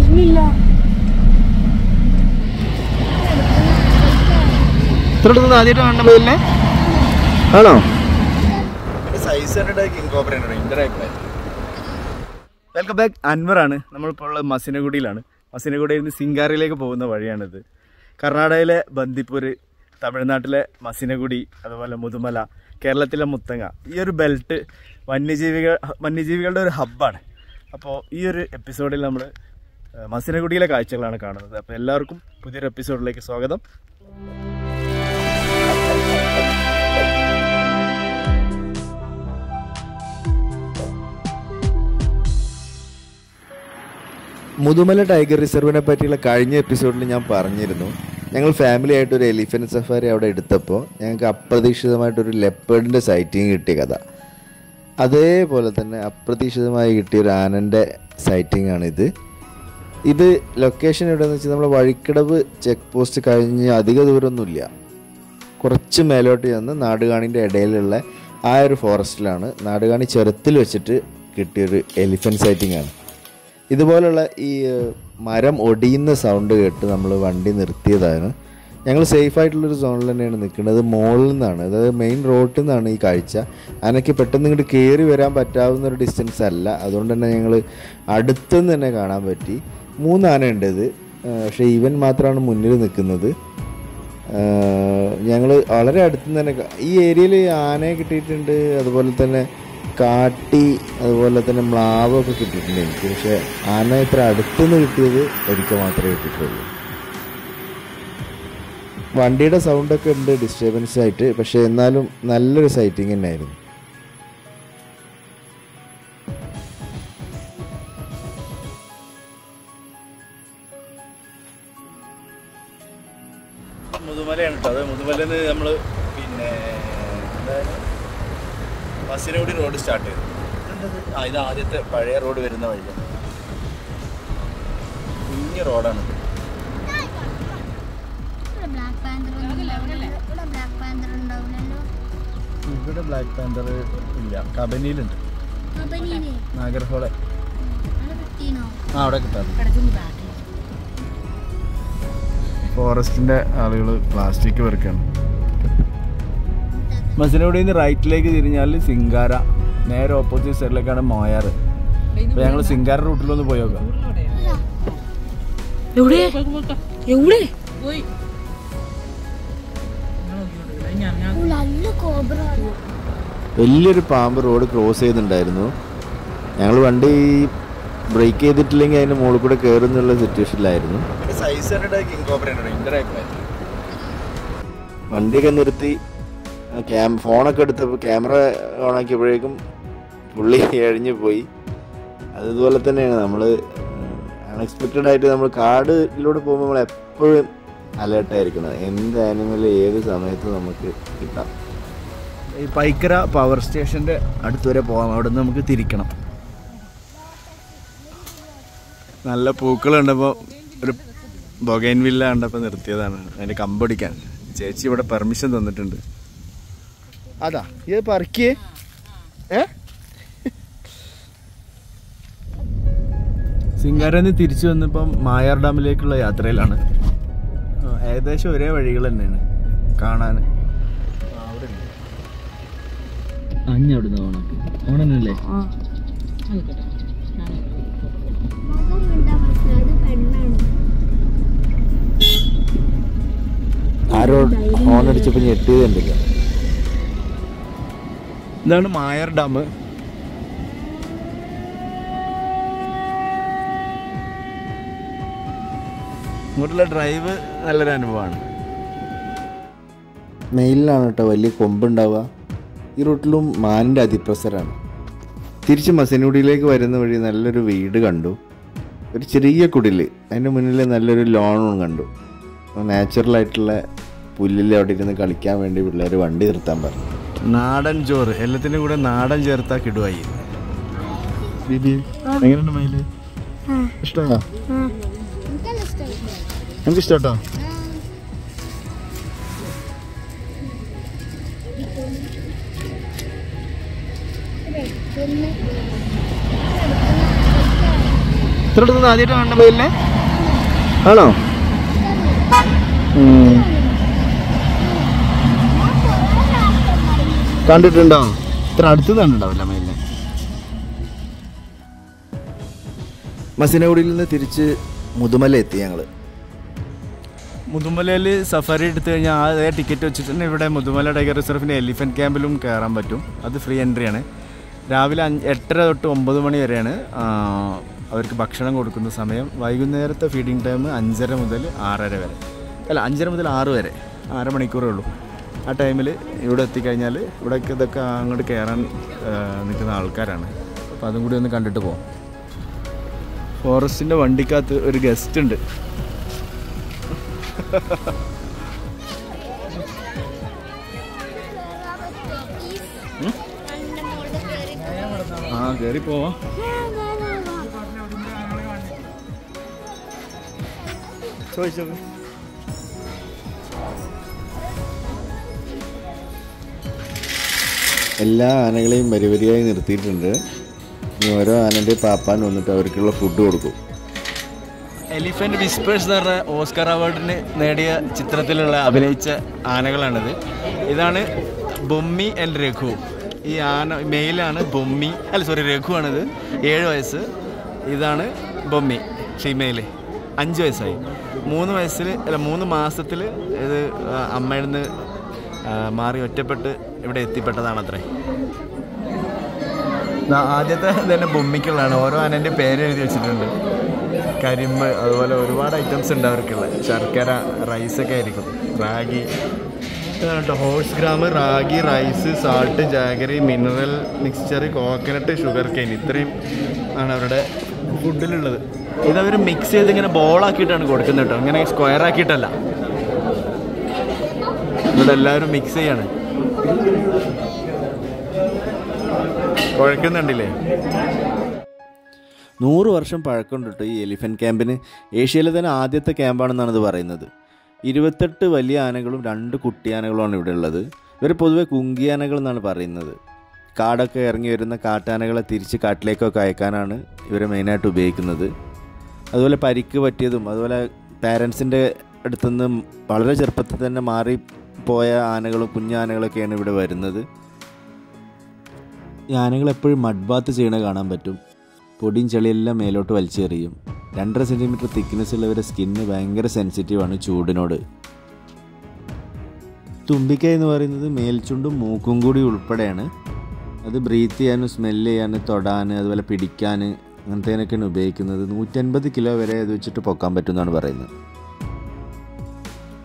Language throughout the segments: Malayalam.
വരുന്നില്ല. ഇത്ര അടുത്ത് ആദ്യമായിട്ട് കാണുന്ന മയിലിനെ ആണോ? വെൽക്കം ബാക്ക് അൻവറാണ് നമ്മളിപ്പോൾ ഉള്ളത് മസിനഗുഡിയിലാണ്. മസിനഗുഡിയിൽ നിന്ന് സിംഗാറിലേക്ക് പോകുന്ന വഴിയാണിത്. കർണാടകയിലെ ബന്ദിപ്പൂർ തമിഴ്നാട്ടിലെ മസിനഗുഡി അതുപോലെ മുതുമല കേരളത്തിലെ മുത്തങ്ങ. ഈ ഒരു ബെൽറ്റ് വന്യജീവികൾ വന്യജീവികളുടെ ഒരു ഹബ്ബാണ് അപ്പോൾ ഈ ഒരു എപ്പിസോഡിൽ നമ്മൾ മസിനഗുഡിയിലെ കാഴ്ചകളാണ് കാണുന്നത്. അപ്പോൾ എല്ലാവർക്കും പുതിയൊരു എപ്പിസോഡിലേക്ക് സ്വാഗതം. മുതുമല ടൈഗർ റിസർവിനെ പറ്റിയുള്ള കഴിഞ്ഞ എപ്പിസോഡിൽ ഞാൻ പറഞ്ഞിരുന്നു. ഞങ്ങൾ ഫാമിലി ആയിട്ട് ഒരു എലിഫന്റ് സഫാരി അവിടെ എടുത്തപ്പോൾ ഞങ്ങൾക്ക് അപ്രതീക്ഷിതമായിട്ടൊരു ലെപ്പേഡിന്റെ സൈറ്റിങ് കിട്ടിയ കഥ. അതേപോലെ തന്നെ അപ്രതീക്ഷിതമായി കിട്ടിയ ഒരു ആനന്റെ സൈറ്റിംഗ് ആണിത്. ഇത് ലൊക്കേഷൻ എവിടെയെന്ന് വെച്ചാൽ നമ്മൾ വഴിക്കടവ് ചെക്ക് പോസ്റ്റ് കഴിഞ്ഞ് അധിക ദൂരമൊന്നുമില്ല കുറച്ച് മേലോട്ട് ചെന്ന് നാടുകാണിന്റെ ഇടയിലുള്ള ആ ഒരു ഫോറസ്റ്റിലാണ് നാടുകാണി ചെറുത്തിൽ വെച്ചിട്ട് കിട്ടിയൊരു എലിഫന്റ് സൈറ്റിംഗ് ആണ്. ഇതുപോലുള്ള ഈ മരം ഒടിയുന്ന സൗണ്ട് കേട്ട് നമ്മൾ വണ്ടി നിർത്തിയതാണ്. ഞങ്ങൾ സേഫ് ആയിട്ടുള്ളൊരു സോണിൽ തന്നെയാണ് നിൽക്കുന്നത്. മുകളിൽ നിന്നാണ് അതായത് മെയിൻ റോഡിൽ നിന്നാണ് ഈ കാഴ്ച. അതിനൊക്കെ പെട്ടെന്ന് ഇങ്ങോട്ട് കയറി വരാൻ പറ്റാവുന്ന ഒരു ഡിസ്റ്റൻസ് അല്ല. അതുകൊണ്ട് തന്നെ ഞങ്ങൾ അടുത്തുനിന്ന് തന്നെ കാണാൻ പറ്റി. മൂന്ന് ആനയുണ്ട് ഇത്. ഇവൻ മാത്രമാണ് മുന്നിൽ നിൽക്കുന്നത്. ഞങ്ങൾ വളരെ അടുത്ത് തന്നെ ഈ ഏരിയയിൽ ആനയെ കിട്ടിയിട്ടുണ്ട്. അതുപോലെ തന്നെ കാട്ടി അതുപോലെ തന്നെ മ്ലാവൊക്കെ കിട്ടിയിട്ടുണ്ട് എനിക്ക്. പക്ഷേ ആന ഇത്ര അടുത്തുനിന്ന് കിട്ടിയത് ഒരിക്കൽ മാത്രമേ കിട്ടിയിട്ടുള്ളൂ. വണ്ടിയുടെ സൗണ്ടൊക്കെ ഉണ്ട് ഡിസ്റ്റർബൻസ് ആയിട്ട്. പക്ഷേ എന്നാലും നല്ലൊരു സൈറ്റിംഗ് തന്നെയായിരുന്നു. മുതുമലയാണ് കേട്ടോ. അത് മുതുമലയിൽ നിന്ന് നമ്മൾ പിന്നെ എന്താണ് ബസ്സിനോടി റോഡ് സ്റ്റാർട്ട് ചെയ്തു? ആ ഇത് ആദ്യത്തെ പഴയ റോഡ് വരുന്ന വഴിയാണ്. കുഞ്ഞ് റോഡാണ് ഇവിടെ ബ്ലാക്ക് പാന്തർ ഇല്ല. കബനിയിലുണ്ട്. നാഗർഹോളെ. ആ അവിടെ കിട്ടാറുണ്ട്. ഫോറസ്റ്റിന്റെ ആളുകൾ പ്ലാസ്റ്റിക് വെറുക്കാണ് മസിനോടെ നിന്ന് റൈറ്റിലേക്ക് തിരിഞ്ഞാൽ സിംഗാര നേരെ ഓപ്പോസിറ്റ് സൈഡിലേക്കാണ് മോയാറ് അപ്പൊ ഞങ്ങൾ സിംഗാര റൂട്ടിലൊന്ന് പോയി നോക്കാം. വലിയൊരു പാമ്പ് റോഡ് ക്രോസ് ചെയ്യുന്നുണ്ടായിരുന്നു ഞങ്ങൾ വണ്ടി ബ്രേക്ക് ചെയ്തിട്ടില്ലെങ്കിൽ അതിന്റെ മുകളിൽ കൂടെ കയറുന്നുള്ള സിറ്റുവേഷനിലായിരുന്നു. സൈസ് കിങ് കോബ്രയാണ് എന്റെ അഭിപ്രായം വണ്ടിയൊക്കെ നിർത്തി ക്യാം ഫോണൊക്കെ എടുത്തപ്പോൾ ക്യാമറ ഓണാക്കിയപ്പോഴേക്കും പുള്ളി എഴിഞ്ഞു പോയി. അതുപോലെ തന്നെയാണ്. നമ്മൾ അൺഎക്സ്പെക്റ്റഡ് ആയിട്ട് നമ്മൾ കാടിലൂടെ പോകുമ്പോൾ നമ്മൾ എപ്പോഴും അലേർട്ടായിരിക്കണം എന്ത് ആനിമൽ ഏത് സമയത്ത് നമുക്ക് കിട്ടാം. ഈ പൈക്കര പവർ സ്റ്റേഷന്റെ അടുത്ത് വരെ പോകാം. അവിടെ നിന്ന് നമുക്ക് തിരിക്കണം. നല്ല പൂക്കളുണ്ടപ്പോൾ ഒരു ബൊഗൈൻ വില്ല കണ്ടപ്പോൾ നിർത്തിയതാണ്. അതിന്റെ കമ്പടിക്കാൻ ചേച്ചി ഇവിടെ പെർമിഷൻ തന്നിട്ടുണ്ട്. അതാ ഇത് പറിക്കേ. ഏ? സിംഗാരന്ന് തിരിച്ചു വന്നിപ്പം മായാർ ഡാമിലേക്കുള്ള യാത്രയിലാണ്. ഏകദേശം ഒരേ വഴികൾ തന്നെയാണ് കാണാൻ. അഞ്ഞവിടുന്ന് ഓണം ഓണനല്ലേ? മുഖം ആരോ ഹോൺ അടിച്ചപ്പോൾ ഞെട്ടിയത് കണ്ടില്ല. ഇതാണ് മായർ ഡാം. ഇങ്ങോട്ടുള്ള ഡ്രൈവ് നല്ലൊരു അനുഭവമാണ്. മെയിലിലാണ് കേട്ടോ വലിയ കൊമ്പുണ്ടാവുക. ഈ റൂട്ടിലും മാനിന്റെ അതിപ്രസരാണ്. തിരിച്ച് മസനൂടിയിലേക്ക് വരുന്ന വഴി നല്ലൊരു വീട് കണ്ടു. ഒരു ചെറിയ കുടിൽ അതിന്റെ മുന്നിൽ നല്ലൊരു ലോണും കണ്ടു. നാച്ചുറലായിട്ടുള്ള പുല്ലിൽ അവിടെ ഇരുന്ന് കളിക്കാൻ വേണ്ടി പിള്ളേർ വണ്ടി നിർത്താൻ പറഞ്ഞു. നാടൻ ചോറ്. എല്ലാത്തിനും കൂടെ നാടൻ ചേർത്താ കിടുവായി. എങ്ങനെയുണ്ട് ആദ്യമായിട്ട് കാണുന്ന മയിലിനെ? ആണോ? കണ്ടിട്ടുണ്ടോ? ഇത്ര അടുത്ത് കണ്ടിട്ടുണ്ടാവില്ല മയിലിനെ മസിനഗുഡിയിൽ നിന്ന് തിരിച്ച് മുതുമല എത്തി ഞങ്ങൾ മുതുമലയിൽ സഫാരി എടുത്തു കഴിഞ്ഞാൽ അതേ ടിക്കറ്റ് വെച്ചിട്ട് തന്നെ ഇവിടെ മുതുമല ടൈഗർ റിസർവിന്റെ എലിഫന്റ് ക്യാമ്പിലും കയറാൻ പറ്റും. അത് ഫ്രീ എൻട്രി ആണ്. രാവിലെ അഞ്ച് എട്ടര തൊട്ട് ഒമ്പത് മണി വരെയാണ് അവർക്ക് ഭക്ഷണം കൊടുക്കുന്ന സമയം. വൈകുന്നേരത്തെ ഫീഡിങ് ടൈം അഞ്ചര മുതൽ ആറര വരെ. അല്ല അഞ്ചര മുതൽ ആറ് വരെ. അര മണിക്കൂറേ ഉള്ളൂ. ആ ടൈമിൽ ഇവിടെ എത്തിക്കഴിഞ്ഞാൽ ഇവിടേക്ക് ഇതൊക്കെ അങ്ങോട്ട് കയറാൻ നിൽക്കുന്ന ആൾക്കാരാണ്. അപ്പോൾ അതും കൂടി ഒന്ന് കണ്ടിട്ട് പോകാം ഫോറസ്റ്റിന്റെ വണ്ടിക്കകത്ത് ഒരു ഗസ്റ്റ് ഉണ്ട്. ആ കയറി പോവാം. ചോദിച്ചോ. എല്ലാ ആനകളെയും വരിവരിയായി നിർത്തിയിട്ടുണ്ട്. ഓരോ ആനന്റെ പാപ്പാൻ വന്നിട്ട് അവർക്കുള്ള ഫുഡ് കൊടുക്കും. എലിഫന്റ് വിസ്പേഴ്സ് എന്ന് പറഞ്ഞ ഓസ്കർ അവാർഡിന് നേടിയ ചിത്രത്തിലുള്ള അഭിനയിച്ച ആനകളാണിത്. ഇതാണ് ബൊമ്മി ആൻഡ് രഘു. ഈ ആന മെയിലാണ് ബൊമ്മി അല്ല സോറി രഘു ആണിത് ഏഴ് വയസ്സ്. ഇതാണ് ബൊമ്മി ഫീമെയിൽ അഞ്ച് വയസ്സായി. മൂന്ന് വയസ്സിൽ അല്ല മൂന്ന് മാസത്തിൽ ഇത് അമ്മയിൽ നിന്ന് മാറി ഒറ്റപ്പെട്ട് ഇവിടെ എത്തിപ്പെട്ടതാണത്രേ. ആദ്യത്തെ തന്നെ ബൊമ്മിക്കുള്ളതാണ്. ഓരോ ആനന്റെ പേര് എഴുതി വെച്ചിട്ടുണ്ട്. കരിമ്പ് അതുപോലെ ഒരുപാട് ഐറ്റംസ് ഉണ്ട് അവർക്കുള്ള. ശർക്കര റൈസൊക്കെ ആയിരിക്കും. റാഗി. കേട്ടോ horse gram ragi rice salt jaggery mineral mixture coconut sugar cane ഇത്രയും ആണ് അവരുടെ ഫുഡിലുള്ളത് ഇതവർ മിക്സ് ചെയ്ത് ഇങ്ങനെ ബോളാക്കിയിട്ടാണ് കൊടുക്കുന്നത് കേട്ടോ. ഇങ്ങനെ സ്ക്വയർ ആക്കിയിട്ടല്ല. ഇവിടെ എല്ലാവരും മിക്സ് ചെയ്യാണ്. കുഴക്കുന്നുണ്ടില്ലേ നൂറ് വർഷം പഴക്കമുണ്ട് കേട്ടോ ഈ എലിഫന്റ് ക്യാമ്പിന് ഏഷ്യയിലെ തന്നെ ആദ്യത്തെ ക്യാമ്പാണെന്നാണ് ഇത് പറയുന്നത്. ഇരുപത്തെട്ട് വലിയ ആനകളും രണ്ട് കുട്ടിയാനകളുമാണ് ഇവിടെ ഉള്ളത്. ഇവർ പൊതുവെ കുങ്കിയാനകൾ എന്നാണ് പറയുന്നത്. കാടൊക്കെ ഇറങ്ങി വരുന്ന കാട്ടാനകളെ തിരിച്ച് കാട്ടിലേക്കൊക്കെ അയക്കാനാണ് ഇവരെ മെയിനായിട്ട് ഉപയോഗിക്കുന്നത്. അതുപോലെ പരിക്ക് പറ്റിയതും അതുപോലെ പാരൻസിന്റെ അടുത്തുനിന്ന് വളരെ ചെറുപ്പത്തിൽ തന്നെ മാറി പോയ ആനകളും കുഞ്ഞാനകളൊക്കെയാണ് ഇവിടെ വരുന്നത്. ഈ ആനകൾ എപ്പോഴും മഡ് ബാത്ത് ചെയ്യണ കാണാൻ പറ്റും. പൊടിയും ചെളിയെല്ലാം മേലോട്ട് വലിച്ചെറിയും. രണ്ടര സെന്റിമീറ്റർ തിക്നെസ് ഉള്ളവരുടെ സ്കിന്ന് ഭയങ്കര സെൻസിറ്റീവാണ് ചൂടിനോട്. തുമ്പിക്ക എന്ന് പറയുന്നത് മേൽച്ചുണ്ടും മൂക്കും കൂടി ഉൾപ്പെടെയാണ്. അത് ബ്രീത്ത് ചെയ്യാനും സ്മെല്ല് ചെയ്യാനും തൊടാൻ അതുപോലെ പിടിക്കാൻ അങ്ങനത്തേനൊക്കെയാണ് ഉപയോഗിക്കുന്നത്. നൂറ്റൻപത് കിലോ വരെ അത് വെച്ചിട്ട് പൊക്കാൻ പറ്റുമെന്നാണ് പറയുന്നത്.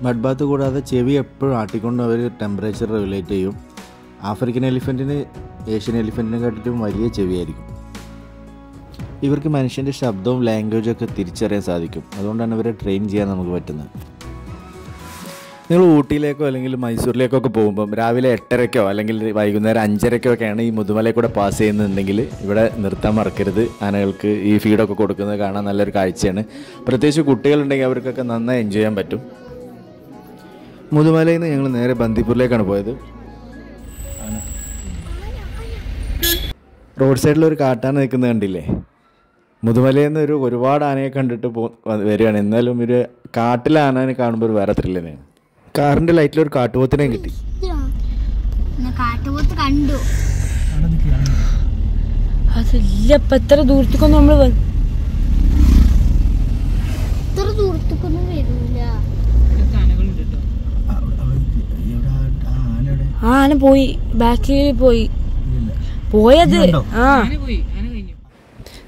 മഡ് ബാത്ത് കൂടാതെ ചെവി എപ്പോഴും ആട്ടിക്കൊണ്ട് അവർ ടെമ്പറേച്ചർ റെഗുലേറ്റ് ചെയ്യും. ആഫ്രിക്കൻ എലിഫന്റിന് ഏഷ്യൻ എലിഫന്റിനെ കാട്ടിലും വലിയ ചെവിയായിരിക്കും. ഇവർക്ക് മനുഷ്യന്റെ ശബ്ദവും ലാംഗ്വേജും ഒക്കെ തിരിച്ചറിയാൻ സാധിക്കും. അതുകൊണ്ടാണ് ഇവരെ ട്രെയിൻ ചെയ്യാൻ നമുക്ക് പറ്റുന്നത്. നിങ്ങൾ ഊട്ടിയിലേക്കോ അല്ലെങ്കിൽ മൈസൂരിലേക്കോ ഒക്കെ പോകുമ്പം രാവിലെ എട്ടരയ്ക്കോ അല്ലെങ്കിൽ വൈകുന്നേരം അഞ്ചരയ്ക്കോ ഒക്കെയാണ് ഈ മുതുമലയിൽ കൂടെ പാസ് ചെയ്യുന്നുണ്ടെങ്കിൽ ഇവിടെ നിർത്താൻ മറക്കരുത്. ആനകൾക്ക് ഈ ഫീഡൊക്കെ കൊടുക്കുന്നത് കാണാൻ നല്ലൊരു കാഴ്ചയാണ്. പ്രത്യേകിച്ച് കുട്ടികളുണ്ടെങ്കിൽ അവർക്കൊക്കെ നന്നായി എൻജോയ് ചെയ്യാൻ പറ്റും. മുതുമലയിൽ നിന്ന് ഞങ്ങൾ നേരെ ബന്ദിപ്പൂരിലേക്കാണ് പോയത്. റോഡ് സൈഡിൽ ഒരു കാട്ടാന നിൽക്കുന്നത് കണ്ടില്ലേ? മുതുമലയിൽ നിന്ന് ഒരു ഒരുപാട് ആനയെ കണ്ടിട്ട് പോ വരികയാണ്. എന്നാലും ഒരു കാട്ടിലെ ആനനെ കാണുമ്പോൾ ഒരു വേറെ ത്രില്ല് കാറിന്റെ ലൈറ്റിൽ ഒരു കാട്ടുപോത്തിനെയും കിട്ടി. കാട്ടുപോത്ത് കണ്ടു. അതില്ല ഇപ്പം എത്ര ദൂരത്തേക്കൊന്നും നമ്മൾ വന്ന് ഇത്ര ദൂരത്തേക്കൊന്നും വരൂല ആ ആന പോയി. ബാക്കിൽ പോയി. പോയത്? ആ.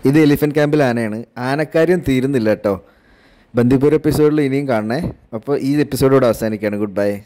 ഇത് എലിഫന്റ് ക്യാമ്പിൽ ആനയാണ്. ആനക്കാര്യം തീരുന്നില്ല കേട്ടോ. ബന്ദിപ്പൂർ എപ്പിസോഡിൽ ഇനിയും കാണണേ. അപ്പോൾ ഈ എപ്പിസോഡോട് അവസാനിക്കുകയാണ്. Good bye